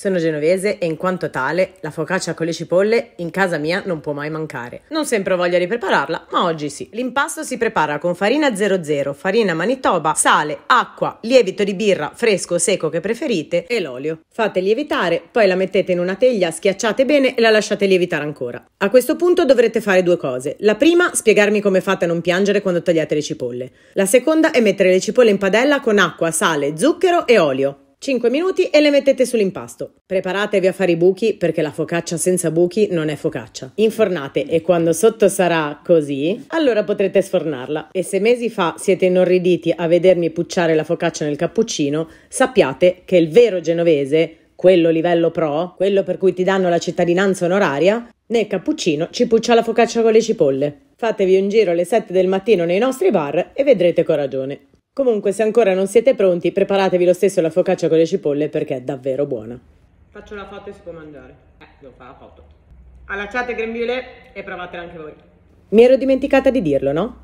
Sono genovese e in quanto tale la focaccia con le cipolle in casa mia non può mai mancare. Non sempre ho voglia di prepararla, ma oggi sì. L'impasto si prepara con farina 00, farina manitoba, sale, acqua, lievito di birra fresco o secco che preferite e l'olio. Fate lievitare, poi la mettete in una teglia, schiacciate bene e la lasciate lievitare ancora. A questo punto dovrete fare due cose. La prima, spiegarmi come fate a non piangere quando tagliate le cipolle. La seconda è mettere le cipolle in padella con acqua, sale, zucchero e olio. 5 minuti e le mettete sull'impasto. Preparatevi a fare i buchi perché la focaccia senza buchi non è focaccia. Infornate e quando sotto sarà così, allora potrete sfornarla. E se mesi fa siete inorriditi a vedermi pucciare la focaccia nel cappuccino, sappiate che il vero genovese, quello livello pro, quello per cui ti danno la cittadinanza onoraria, nel cappuccino ci puccia la focaccia con le cipolle. Fatevi un giro alle 7 del mattino nei nostri bar e vedrete ho ragione. Comunque, se ancora non siete pronti, preparatevi lo stesso la focaccia con le cipolle perché è davvero buona. Faccio la foto e si può mangiare. Eh, devo fare la foto. Allacciate grembiule e provatela anche voi. Mi ero dimenticata di dirlo, no?